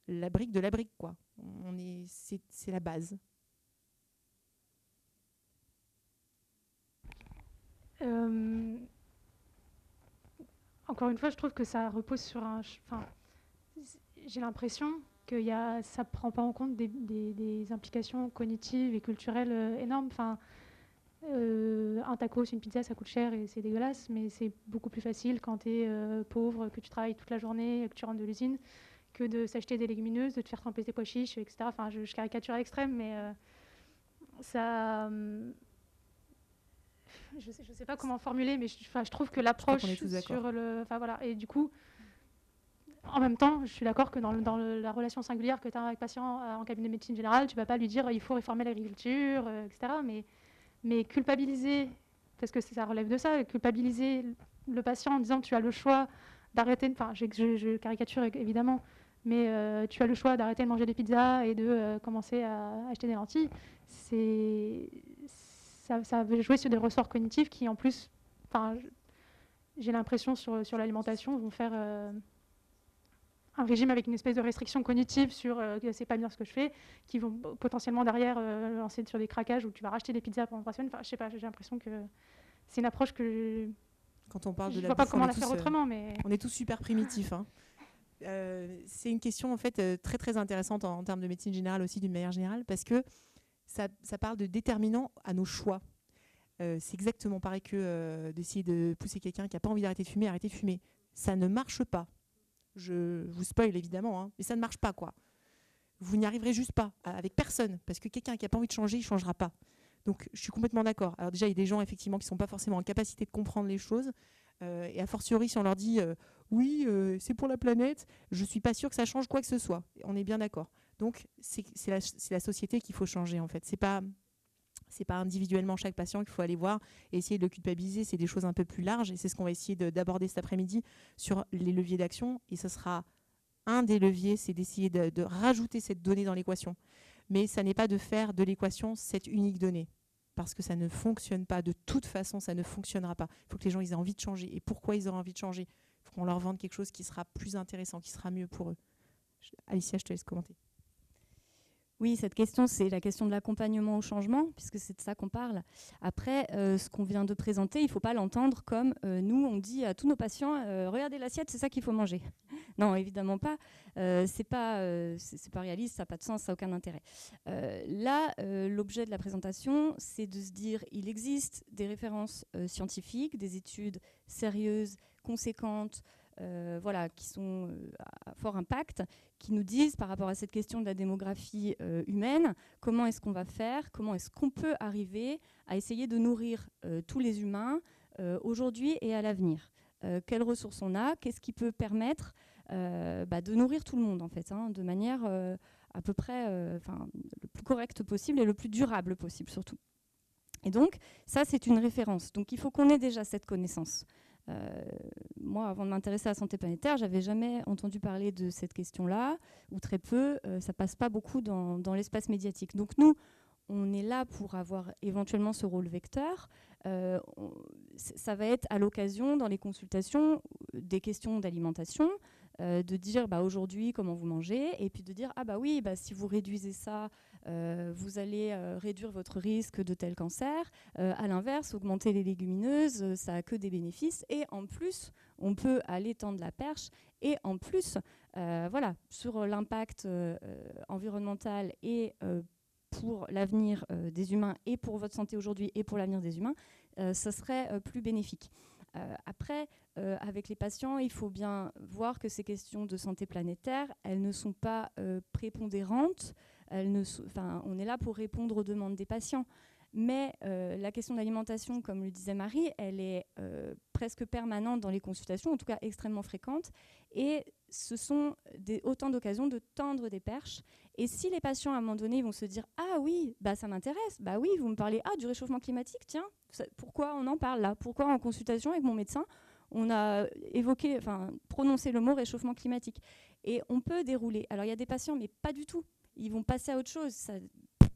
la brique de la brique quoi. On est, c'est, la base. Encore une fois, je trouve que ça repose sur un. Enfin, j'ai l'impression que y a, ça ne prend pas en compte des, des- des implications cognitives et culturelles euh, énormes. Enfin, euh, un tacos, une pizza, ça coûte cher et c'est dégueulasse, mais c'est beaucoup plus facile quand tu es pauvre, que tu travailles toute la journée, que tu rentres de l'usine, que de s'acheter des légumineuses, de te faire tremper tes pois chiches, etc. Enfin, je, je caricature à l'extrême, mais euh, ça. hum, je sais, je sais pas comment formuler, mais je, je trouve que l'approche sur le, enfin voilà, et du coup, en même temps, je suis d'accord que dans, la relation singulière que tu as avec le patient euh, en cabinet de médecine générale, tu vas pas lui dire il faut réformer l'agriculture, euh, etc. Mais, culpabiliser, parce que ça relève de ça, culpabiliser le patient en disant tu as le choix d'arrêter, enfin je, caricature évidemment, mais euh, tu as le choix d'arrêter de manger des pizzas et de commencer à acheter des lentilles, c'est ça, va jouer sur des ressorts cognitifs qui en plus, j'ai l'impression sur, l'alimentation vont faire un régime avec une espèce de restriction cognitive sur euh, c'est pas bien ce que je fais, qui vont potentiellement derrière euh, lancer sur des craquages où tu vas racheter des pizzas pendant trois semaines. Enfin, je sais pas, j'ai l'impression que c'est une approche que Quand on parle je de la vois pas bouffe, comment la faire tous, euh, autrement, mais On est tous super primitifs. hein. Euh, c'est une question en fait euh, très très intéressante en, en termes de médecine générale aussi d'une manière générale parce que ça, ça parle de déterminants à nos choix. Euh, c'est exactement pareil que euh, d'essayer de pousser quelqu'un qui n'a pas envie d'arrêter de fumer, à arrêter de fumer. Ça ne marche pas. Je vous spoil évidemment, hein, mais ça ne marche pas quoi. Vous n'y arriverez juste pas avec personne parce que quelqu'un qui n'a pas envie de changer, il ne changera pas. Donc je suis complètement d'accord. Alors déjà, il y a des gens effectivement qui ne sont pas forcément en capacité de comprendre les choses. Euh, et a fortiori, si on leur dit euh, oui, euh, c'est pour la planète, je suis pas sûre que ça change quoi que ce soit. On est bien d'accord. Donc c'est la, la société qu'il faut changer en fait. C'est pas c'est pas individuellement chaque patient qu'il faut aller voir et essayer de le culpabiliser. C'est des choses un peu plus larges et c'est ce qu'on va essayer de- d'aborder cet après-midi sur les leviers d'action. Et ce sera un des leviers, c'est d'essayer de, rajouter cette donnée dans l'équation. Mais ça n'est pas de faire de l'équation cette unique donnée parce que ça ne fonctionne pas. De toute façon, ça ne fonctionnera pas. Il faut que les gens aient envie de changer. Et pourquoi ils auront envie de changer? Il faut qu'on leur vende quelque chose qui sera plus intéressant, qui sera mieux pour eux. Alicia, je te laisse commenter. Oui, cette question, c'est la question de l'accompagnement au changement, puisque c'est de ça qu'on parle. Après, euh, ce qu'on vient de présenter, il ne faut pas l'entendre comme euh, nous, on dit à tous nos patients, euh, regardez l'assiette, c'est ça qu'il faut manger. non, évidemment pas. C'est pas, c'est pas réaliste, ça n'a pas de sens, ça n'a aucun intérêt. Là, l'objet de la présentation, c'est de se dire, il existe des références scientifiques, des études sérieuses, conséquentes, euh, voilà, qui sont euh, à fort impact, qui nous disent par rapport à cette question de la démographie euh, humaine, comment est-ce qu'on va faire, comment est-ce qu'on peut arriver à essayer de nourrir tous les humains aujourd'hui et à l'avenir. Quelles ressources on a, qu'est-ce qui peut permettre bah, de nourrir tout le monde en fait, hein, de manière à peu près le plus correcte possible et le plus durable possible surtout. Et donc ça c'est une référence. Donc il faut qu'on ait déjà cette connaissance. Euh, moi, avant de m'intéresser à la santé planétaire, j'avais jamais entendu parler de cette question-là, ou très peu. Euh, ça passe pas beaucoup dans, l'espace médiatique. Donc nous, on est là pour avoir éventuellement ce rôle vecteur. Euh, ça va être à l'occasion, dans les consultations, des questions d'alimentation, de dire bah, aujourd'hui comment vous mangez, et puis de dire ah bah oui, bah, si vous réduisez ça, vous allez euh, réduire votre risque de tel cancer. Euh, à l'inverse, augmenter les légumineuses, euh, ça a que des bénéfices. Et en plus, on peut aller tendre la perche. Et en plus, euh, voilà, sur l'impact euh, euh, environnemental et euh, pour l'avenir euh, des humains et pour votre santé aujourd'hui et pour l'avenir des humains, euh, ça serait euh, plus bénéfique. Euh, après, euh, avec les patients, il faut bien voir que ces questions de santé planétaire, elles ne sont pas euh, prépondérantes. On est là pour répondre aux demandes des patients. Mais euh, la question de l'alimentation, comme le disait Marie, elle est euh, presque permanente dans les consultations, en tout cas extrêmement fréquente. Et ce sont des, autant d'occasions de tendre des perches. Et si les patients, à un moment donné, vont se dire Ah oui, bah, ça m'intéresse, bah oui, vous me parlez ah, du réchauffement climatique, tiens, pourquoi on en parle là? Pourquoi en consultation avec mon médecin, on a évoqué, enfin, prononcé le mot réchauffement climatique? Et on peut dérouler. Alors il y a des patients, mais pas du tout. Ils vont passer à autre chose.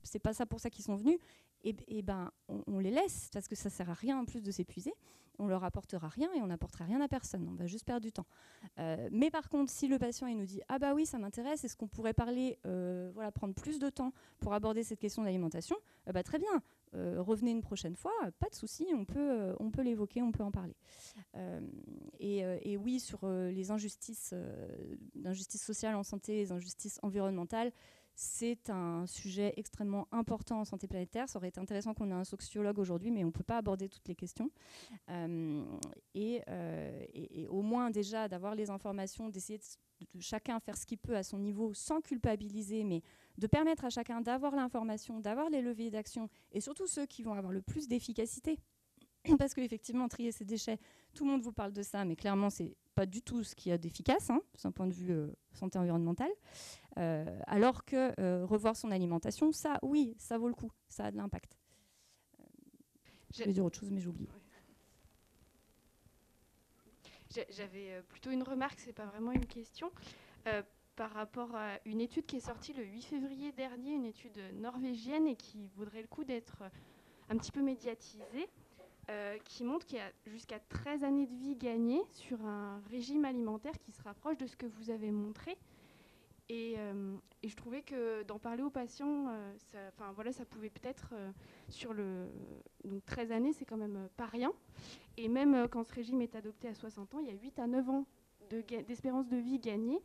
C'est pas ça pour ça qu'ils sont venus. Et, et ben, on, les laisse parce que ça sert à rien en plus de s'épuiser. On leur apportera rien et on n'apportera rien à personne. On va juste perdre du temps. Euh, mais par contre, si le patient il nous dit ah bah oui ça m'intéresse, est-ce qu'on pourrait parler, euh, voilà, prendre plus de temps pour aborder cette question d'alimentation Euh, bah, Très bien. Revenez une prochaine fois, pas de souci, on peut, on peut l'évoquer, on peut en parler. Et, oui, sur les injustices, euh, l'injustice sociale en santé, les injustices environnementales, c'est un sujet extrêmement important en santé planétaire. Ça aurait été intéressant qu'on ait un sociologue aujourd'hui, mais on ne peut pas aborder toutes les questions. Euh, et, euh, et- au moins déjà d'avoir les informations, d'essayer de, de chacun faire ce qu'il peut à son niveau sans culpabiliser, mais de permettre à chacun d'avoir l'information, d'avoir les leviers d'action, et surtout ceux qui vont avoir le plus d'efficacité. Parce qu'effectivement, trier ses déchets, tout le monde vous parle de ça, mais clairement, c'est pas du tout ce qu'il y a d'efficace, hein, d'un point de vue euh, santé environnementale. Euh, alors que euh, revoir son alimentation, ça, oui, ça vaut le coup, ça a de l'impact. Je vais dire autre chose, mais j'oublie. J'avais plutôt une remarque, c'est pas vraiment une question, par rapport à une étude qui est sortie le 8 février dernier, une étude norvégienne et qui vaudrait le coup d'être un petit peu médiatisée, euh, qui montre qu'il y a jusqu'à 13 années de vie gagnées sur un régime alimentaire qui se rapproche de ce que vous avez montré. Et, euh, je trouvais que d'en parler aux patients, euh, ça, voilà, ça pouvait peut-être, euh, sur le. Donc 13 années, c'est quand même pas rien. Et même quand ce régime est adopté à 60 ans, il y a 8 à 9 ans d'espérance de, vie gagnée.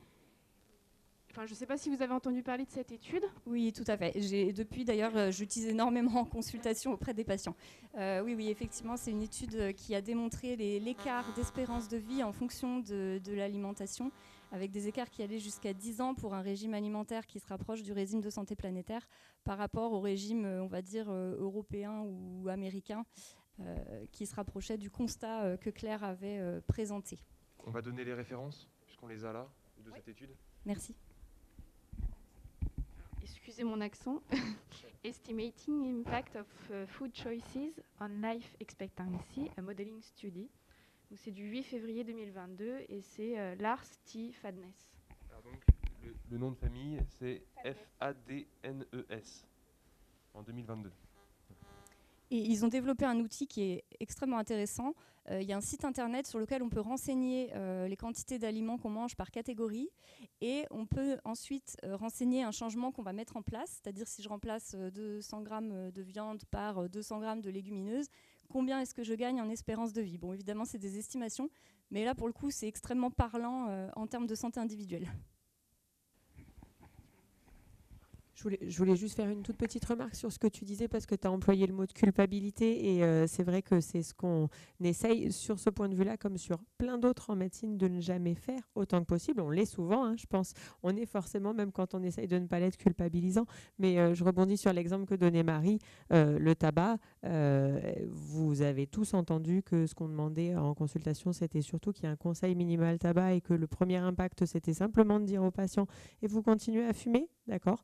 Enfin, je ne sais pas si vous avez entendu parler de cette étude. Oui, tout à fait. J'ai depuis d'ailleurs, euh, j'utilise énormément en consultation auprès des patients. Euh, oui, oui, effectivement, c'est une étude euh, qui a démontré l'écart d'espérance de vie en fonction de, de l'alimentation, avec des écarts qui allaient jusqu'à 10 ans pour un régime alimentaire qui se rapproche du régime de santé planétaire par rapport au régime, on va dire, européen ou américain, euh, qui se rapprochait du constat que Claire avait présenté. On va donner les références, puisqu'on les a là, de cette étude. Merci. Excusez mon accent, Estimating Impact of uh, Food Choices on Life Expectancy, a Modeling Study. C'est du 8 février 2022 et c'est euh, Lars T. Fadness. Alors donc, le, le nom de famille, c'est F-A-D-N-E-S, E en 2022. Et ils ont développé un outil qui est extrêmement intéressant. Euh, il y a un site internet sur lequel on peut renseigner euh, les quantités d'aliments qu'on mange par catégorie et on peut ensuite euh, renseigner un changement qu'on va mettre en place, c'est-à-dire si je remplace euh, 200 grammes de viande par euh, 200 grammes de légumineuses, combien est-ce que je gagne en espérance de vie? Bon, évidemment, c'est des estimations, mais là, pour le coup, c'est extrêmement parlant en termes de santé individuelle. Je voulais, juste faire une toute petite remarque sur ce que tu disais parce que tu as employé le mot de culpabilité et euh, c'est vrai que c'est ce qu'on essaye sur ce point de vue-là comme sur plein d'autres en médecine de ne jamais faire autant que possible. On l'est souvent, hein, je pense. On est forcément, même quand on essaye de ne pas l'être, culpabilisant. Mais euh, je rebondis sur l'exemple que donnait Marie, euh, le tabac. Euh, vous avez tous entendu que ce qu'on demandait en consultation, c'était surtout qu'il y ait un conseil minimal tabac et que le premier impact, c'était simplement de dire aux patients et vous continuez à fumer, d'accord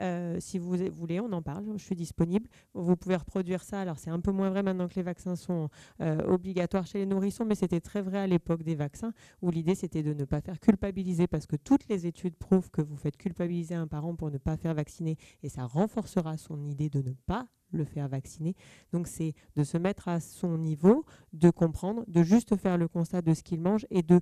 euh, si vous voulez, on en parle, je suis disponible. Vous pouvez reproduire ça. Alors, c'est un peu moins vrai maintenant que les vaccins sont euh, obligatoires chez les nourrissons, mais c'était très vrai à l'époque des vaccins, où l'idée c'était de ne pas faire culpabiliser, parce que toutes les études prouvent que vous faites culpabiliser un parent pour ne pas faire vacciner, et ça renforcera son idée de ne pas le faire vacciner. Donc, c'est de se mettre à son niveau, de comprendre, de juste faire le constat de ce qu'il mange et de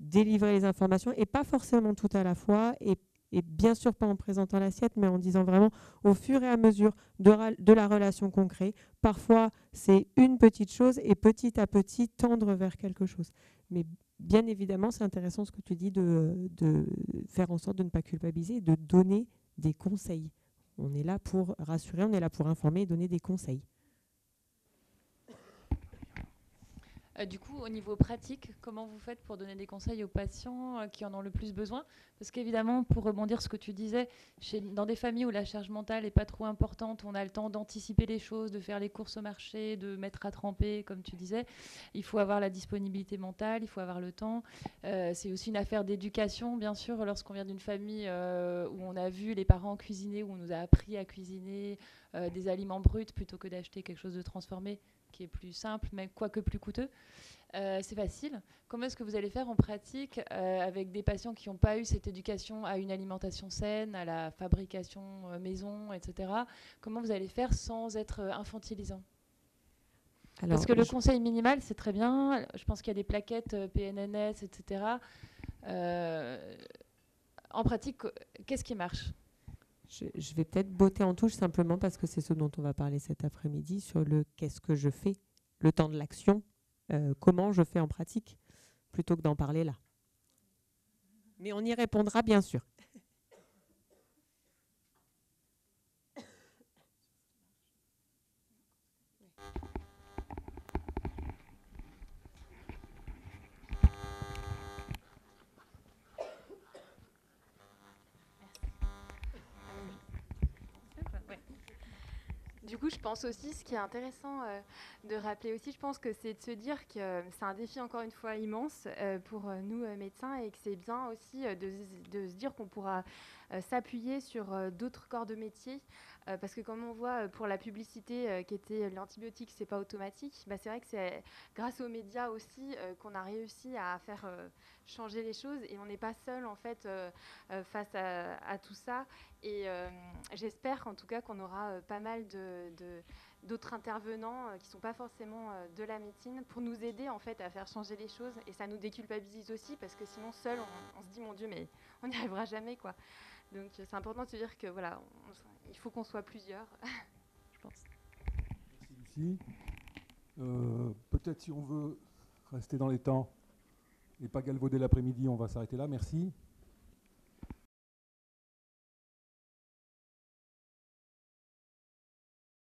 délivrer les informations, et pas forcément tout à la fois, et bien sûr pas en présentant l'assiette, mais en disant vraiment au fur et à mesure de, la relation qu'on crée. Parfois, c'est une petite chose et petit à petit tendre vers quelque chose. Mais bien évidemment, c'est intéressant ce que tu dis de, de faire en sorte de ne pas culpabiliser, et de donner des conseils. On est là pour rassurer, on est là pour informer et donner des conseils. Euh, du coup, au niveau pratique, comment vous faites pour donner des conseils aux patients euh, qui en ont le plus besoin? Parce qu'évidemment, pour rebondir sur ce que tu disais, dans des familles où la charge mentale n'est pas trop importante, on a le temps d'anticiper les choses, de faire les courses au marché, de mettre à tremper, comme tu disais, il faut avoir la disponibilité mentale, il faut avoir le temps. Euh, C'est aussi une affaire d'éducation, bien sûr, lorsqu'on vient d'une famille où on a vu les parents cuisiner, où on nous a appris à cuisiner des aliments bruts plutôt que d'acheter quelque chose de transformé qui est plus simple, mais quoique plus coûteux. Euh, c'est facile. Comment est-ce que vous allez faire en pratique euh, avec des patients qui n'ont pas eu cette éducation à une alimentation saine, à la fabrication euh, maison, etc. Comment vous allez faire sans être infantilisant? Alors, Parce que le conseil minimal, c'est très bien. Je pense qu'il y a des plaquettes PNNS, etc. Euh, en pratique, qu'est-ce qui marche? Je, vais peut-être botter en touche simplement parce que c'est ce dont on va parler cet après-midi sur le qu'est-ce que je fais, le temps de l'action, euh, comment je fais en pratique, plutôt que d'en parler là. Mais on y répondra bien sûr. Du je pense aussi, ce qui est intéressant euh, de rappeler aussi, je pense que c'est de se dire que euh, c'est un défi encore une fois immense euh, pour nous médecins et que c'est bien aussi de, de se dire qu'on pourra s'appuyer sur euh, d'autres corps de métier. euh, parce que comme on voit euh, pour la publicité euh, qui était l'antibiotique, c'est pas automatique. Bah, c'est vrai que c'est grâce aux médias aussi euh, qu'on a réussi à faire euh, changer les choses et on n'est pas seul en fait euh, euh, face à, tout ça. Et euh, j'espère en tout cas qu'on aura euh, pas mal de, d'autres intervenants euh, qui ne sont pas forcément euh, de la médecine pour nous aider en fait à faire changer les choses et ça nous déculpabilise aussi parce que sinon seul on, on se dit mon dieu mais on n'y arrivera jamais quoi donc euh, c'est important de se dire que voilà il faut qu'on soit plusieurs je pense Lucie. Euh, Peut-être si on veut rester dans les temps et pas galvauder l'après-midi, on va s'arrêter là. Merci.